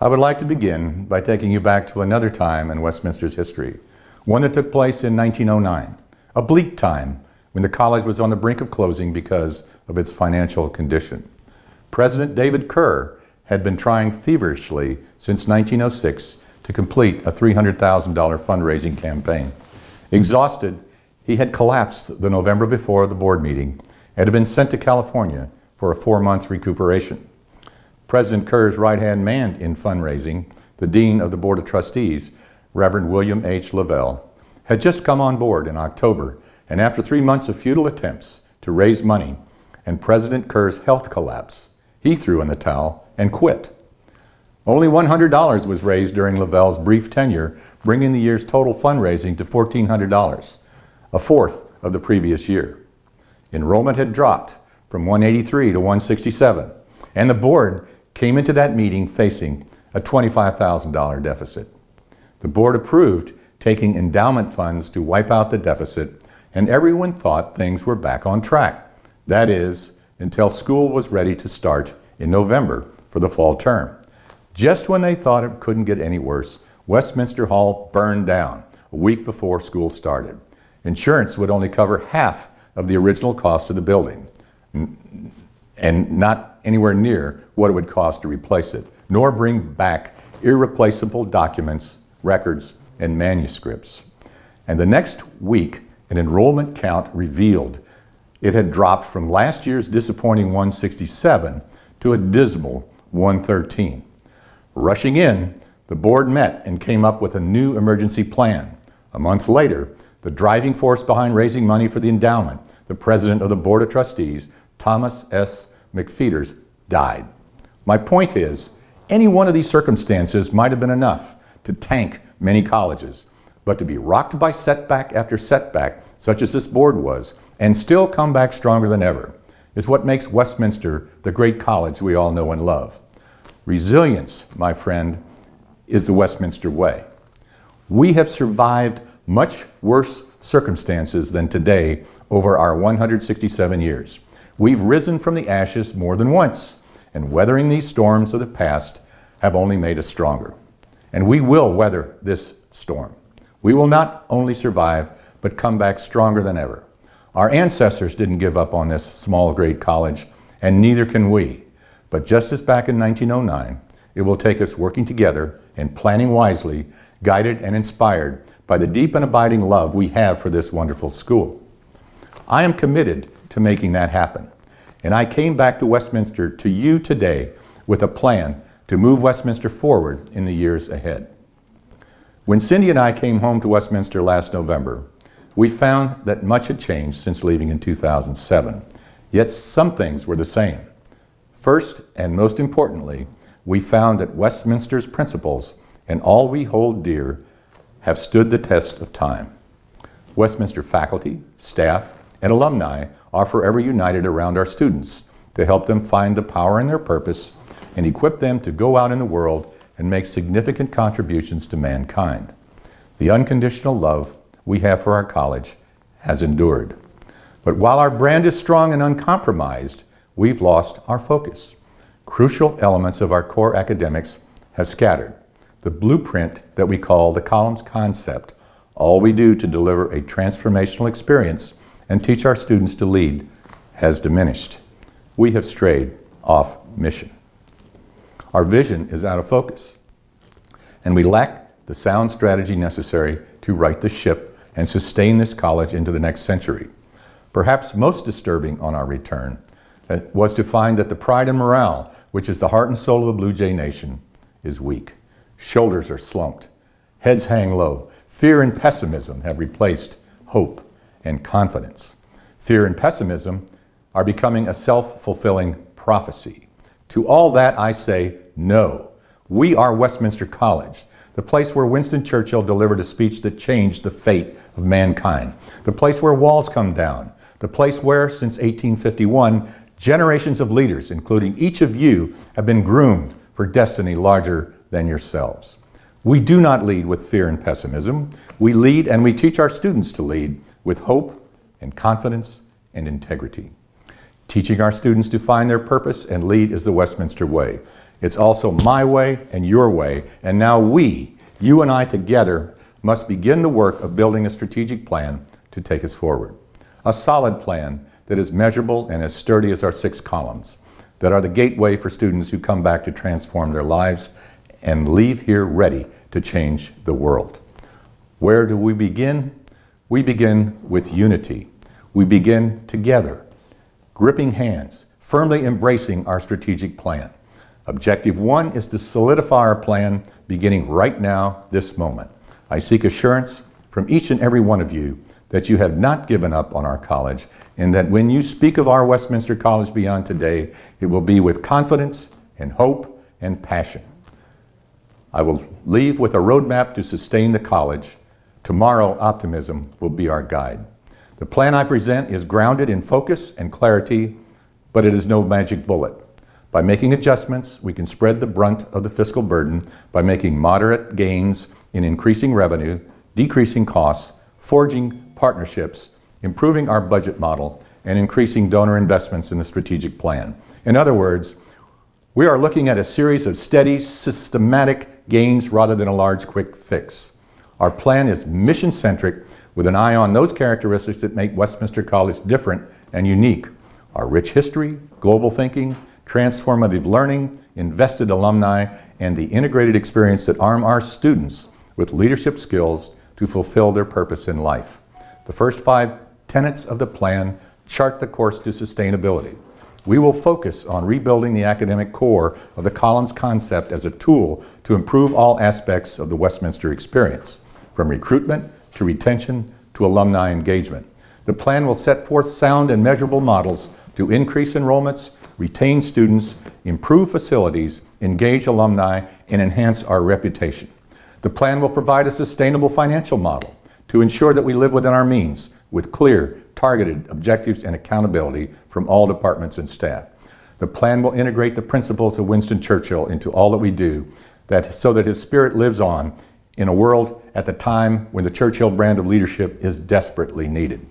I would like to begin by taking you back to another time in Westminster's history, one that took place in 1909, a bleak time when the college was on the brink of closing because of its financial condition. President David Kerr had been trying feverishly since 1906 to complete a $300,000 fundraising campaign. Exhausted, he had collapsed the November before the board meeting and had been sent to California for a four-month recuperation. President Kerr's right-hand man in fundraising, the Dean of the Board of Trustees, Reverend William H. Lavelle, had just come on board in October, and after three months of futile attempts to raise money and President Kerr's health collapse, he threw in the towel and quit. Only $100 was raised during Lavelle's brief tenure, bringing the year's total fundraising to $1,400, a fourth of the previous year. Enrollment had dropped from 183 to 167, and the board came into that meeting facing a $25,000 deficit. The board approved taking endowment funds to wipe out the deficit, and everyone thought things were back on track. That is, until school was ready to start in November for the fall term. Just when they thought it couldn't get any worse, Westminster Hall burned down a week before school started. Insurance would only cover half of the original cost of the building and not anywhere near what it would cost to replace it, nor bring back irreplaceable documents, records, and manuscripts. And the next week, an enrollment count revealed it had dropped from last year's disappointing 167 to a dismal 113. Rushing in, the board met and came up with a new emergency plan. A month later, the driving force behind raising money for the endowment, the president of the Board of Trustees, Thomas S. McFeeters, died. My point is, any one of these circumstances might have been enough to tank many colleges, but to be rocked by setback after setback, such as this board was, and still come back stronger than ever, is what makes Westminster the great college we all know and love. Resilience, my friend, is the Westminster way. We have survived much worse circumstances than today over our 167 years. We've risen from the ashes more than once, and weathering these storms of the past have only made us stronger. And we will weather this storm. We will not only survive, but come back stronger than ever. Our ancestors didn't give up on this small grade college, and neither can we. But just as back in 1909, it will take us working together and planning wisely, guided and inspired by the deep and abiding love we have for this wonderful school. I am committed to making that happen. And I came back to Westminster to you today with a plan to move Westminster forward in the years ahead. When Cindy and I came home to Westminster last November, we found that much had changed since leaving in 2007, yet some things were the same. First, and most importantly, we found that Westminster's principles and all we hold dear have stood the test of time. Westminster faculty, staff, and alumni are forever united around our students to help them find the power in their purpose and equip them to go out in the world and make significant contributions to mankind. The unconditional love we have for our college has endured. But while our brand is strong and uncompromised, we've lost our focus. Crucial elements of our core academics have scattered. The blueprint that we call the columns concept, all we do to deliver a transformational experience and teach our students to lead, has diminished. We have strayed off mission. Our vision is out of focus, and we lack the sound strategy necessary to right the ship and sustain this college into the next century. Perhaps most disturbing on our return uh, was to find that the pride and morale, which is the heart and soul of the Blue Jay Nation, is weak. Shoulders are slumped, heads hang low. Fear and pessimism have replaced hope and confidence. Fear and pessimism are becoming a self fulfilling prophecy. To all that, I say no. We are Westminster College, the place where Winston Churchill delivered a speech that changed the fate of mankind, the place where walls come down, the place where, since 1851, Generations of leaders, including each of you, have been groomed for destiny larger than yourselves. We do not lead with fear and pessimism. We lead and we teach our students to lead with hope and confidence and integrity. Teaching our students to find their purpose and lead is the Westminster way. It's also my way and your way. And now we, you and I together, must begin the work of building a strategic plan to take us forward. A solid plan that is measurable and as sturdy as our six columns, that are the gateway for students who come back to transform their lives and leave here ready to change the world. Where do we begin? We begin with unity. We begin together, gripping hands, firmly embracing our strategic plan. Objective one is to solidify our plan beginning right now, this moment. I seek assurance from each and every one of you that you have not given up on our college and that when you speak of our Westminster College Beyond today, it will be with confidence and hope and passion. I will leave with a roadmap to sustain the college. Tomorrow, optimism will be our guide. The plan I present is grounded in focus and clarity, but it is no magic bullet. By making adjustments, we can spread the brunt of the fiscal burden by making moderate gains in increasing revenue, decreasing costs, forging partnerships, improving our budget model, and increasing donor investments in the strategic plan. In other words, we are looking at a series of steady, systematic gains rather than a large quick fix. Our plan is mission centric with an eye on those characteristics that make Westminster College different and unique. Our rich history, global thinking, transformative learning, invested alumni, and the integrated experience that arm our students with leadership skills to fulfill their purpose in life. The first five tenets of the plan chart the course to sustainability. We will focus on rebuilding the academic core of the columns concept as a tool to improve all aspects of the Westminster experience, from recruitment to retention to alumni engagement. The plan will set forth sound and measurable models to increase enrollments, retain students, improve facilities, engage alumni, and enhance our reputation. The plan will provide a sustainable financial model to ensure that we live within our means with clear, targeted objectives and accountability from all departments and staff. The plan will integrate the principles of Winston Churchill into all that we do that, so that his spirit lives on in a world at the time when the Churchill brand of leadership is desperately needed.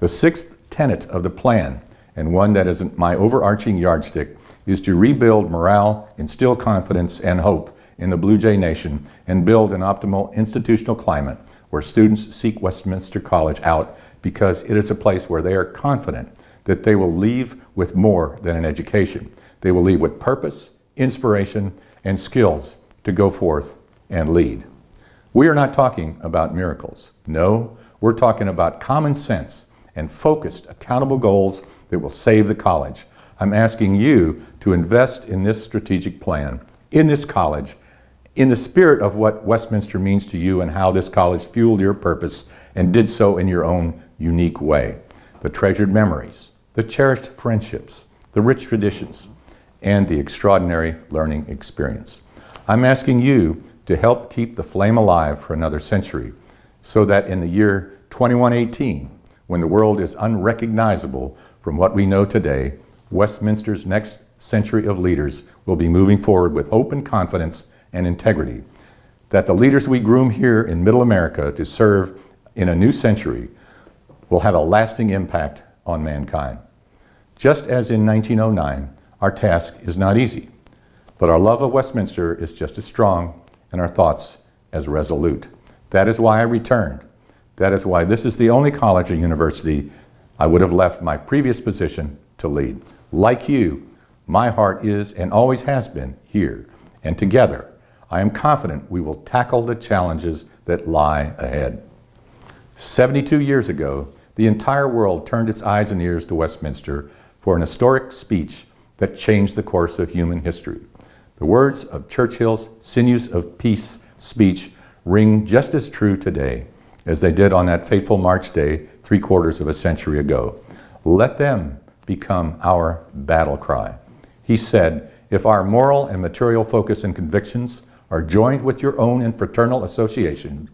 The sixth tenet of the plan, and one that is my overarching yardstick, is to rebuild morale, instill confidence and hope in the Blue Jay Nation and build an optimal institutional climate where students seek Westminster College out because it is a place where they are confident that they will leave with more than an education. They will leave with purpose, inspiration, and skills to go forth and lead. We are not talking about miracles. No, we're talking about common sense and focused, accountable goals that will save the college. I'm asking you to invest in this strategic plan, in this college, in the spirit of what Westminster means to you and how this college fueled your purpose and did so in your own unique way. The treasured memories, the cherished friendships, the rich traditions, and the extraordinary learning experience. I'm asking you to help keep the flame alive for another century so that in the year 2118, when the world is unrecognizable from what we know today, Westminster's next century of leaders will be moving forward with open confidence and integrity. That the leaders we groom here in Middle America to serve in a new century will have a lasting impact on mankind. Just as in 1909, our task is not easy, but our love of Westminster is just as strong and our thoughts as resolute. That is why I returned. That is why this is the only college or university I would have left my previous position to lead. Like you, my heart is and always has been here. And together, I am confident we will tackle the challenges that lie ahead. 72 years ago, the entire world turned its eyes and ears to Westminster for an historic speech that changed the course of human history. The words of Churchill's Sinews of Peace speech ring just as true today as they did on that fateful March day three quarters of a century ago. Let them become our battle cry. He said, if our moral and material focus and convictions are joined with your own in fraternal association,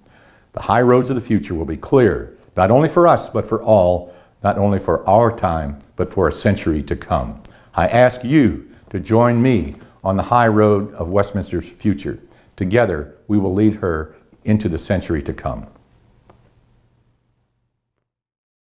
the high roads of the future will be clear, not only for us, but for all, not only for our time, but for a century to come. I ask you to join me on the high road of Westminster's future. Together, we will lead her into the century to come.